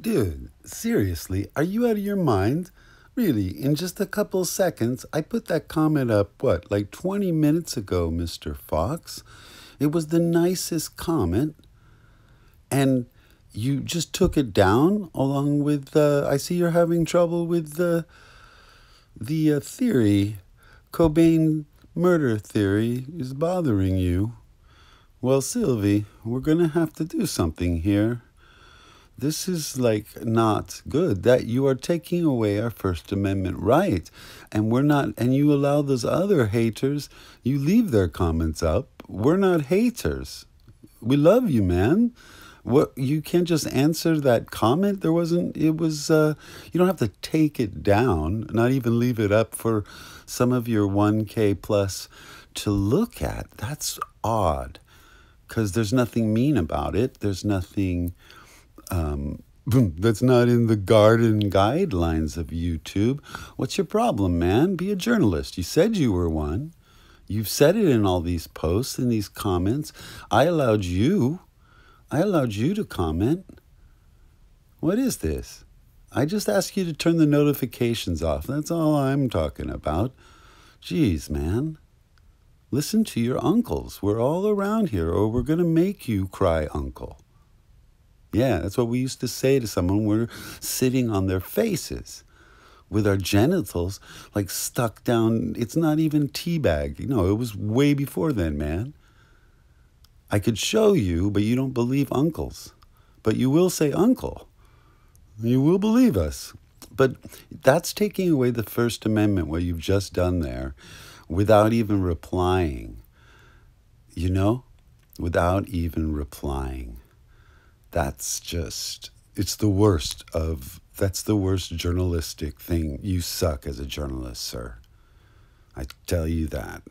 Dude, seriously, are you out of your mind? Really, in just a couple seconds, I put that comment up, what, like 20 minutes ago, Mr. Fox? It was the nicest comment. And you just took it down along with, uh, I see you're having trouble with the, the uh, theory. Cobain murder theory is bothering you. Well, Sylvie, we're going to have to do something here. This is like not good that you are taking away our First Amendment right. And we're not, and you allow those other haters, you leave their comments up. We're not haters. We love you, man. What you can't just answer that comment. There wasn't. It was. Uh, you don't have to take it down. Not even leave it up for some of your one k plus to look at. That's odd, because there's nothing mean about it. There's nothing um, that's not in the garden guidelines of YouTube. What's your problem, man? Be a journalist. You said you were one. You've said it in all these posts and these comments. I allowed you. I allowed you to comment. What is this? I just asked you to turn the notifications off. That's all I'm talking about. Jeez, man. Listen to your uncles. We're all around here, or we're going to make you cry, uncle. Yeah, that's what we used to say to someone. We're sitting on their faces with our genitals like stuck down. It's not even teabag. You know, it was way before then, man. I could show you, but you don't believe uncles. But you will say uncle. You will believe us. But that's taking away the First Amendment, what you've just done there, without even replying. You know? Without even replying that's just it's the worst of that's the worst journalistic thing. You suck as a journalist sir. I tell you that